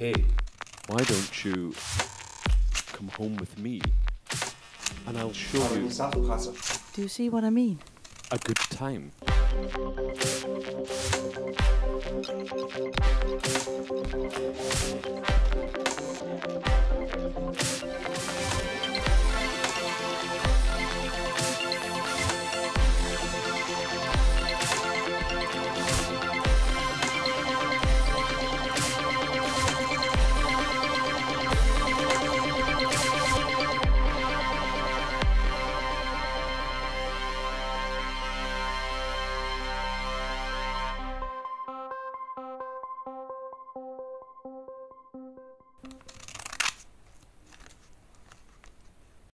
hey, why don't you come home with me? And I'll show you. Do you see what I mean? A good time.